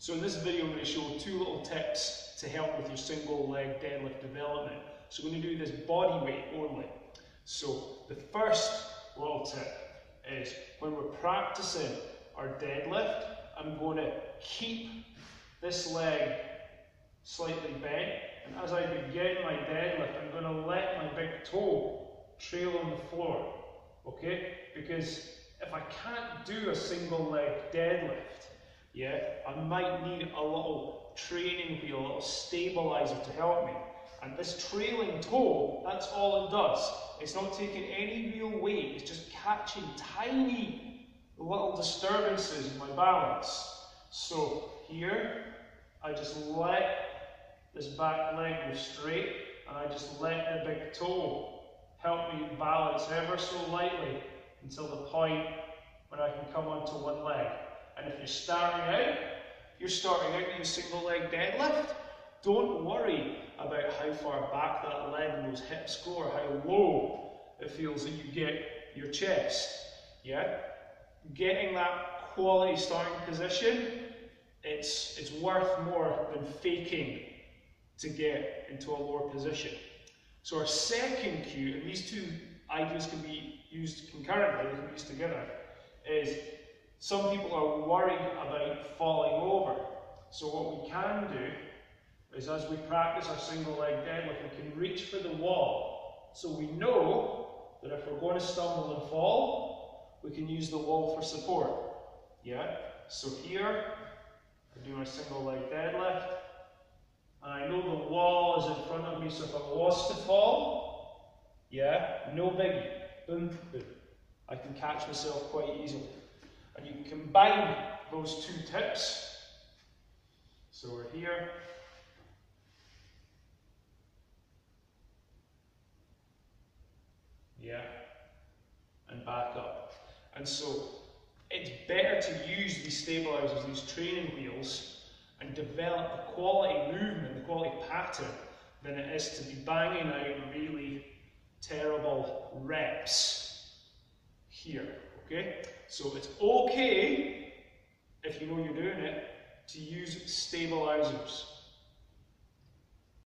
So in this video I'm going to show two little tips to help with your single leg deadlift development. So we're going to do this body weight only. So the first little tip is when we're practicing our deadlift, I'm going to keep this leg slightly bent and as I begin my deadlift I'm going to let my big toe trail on the floor okay because if I can't do a single leg deadlift yeah, I might need a little training wheel, a little stabilizer to help me. And this trailing toe, that's all it does. It's not taking any real weight, it's just catching tiny little disturbances in my balance. So here, I just let this back leg go straight, and I just let the big toe help me balance ever so lightly until the point when I can come onto one leg. And if you're starting out, you're starting out in a single leg deadlift, don't worry about how far back that leg and those hips go or how low it feels that you get your chest. Yeah? Getting that quality starting position, it's, it's worth more than faking to get into a lower position. So our second cue, and these two ideas can be used concurrently, they can be used together, is some people are worried about falling over. So what we can do is as we practice our single leg deadlift, we can reach for the wall. So we know that if we're going to stumble and fall, we can use the wall for support. Yeah? So here, I do my single leg deadlift. And I know the wall is in front of me, so if I was to fall, yeah, no biggie. Boom, boom. I can catch myself quite easily. And you combine those two tips. So we're here. Yeah. And back up. And so it's better to use these stabilizers, these training wheels, and develop the quality movement, the quality pattern, than it is to be banging out really terrible reps here. Okay? So it's okay, if you know you're doing it, to use stabilizers.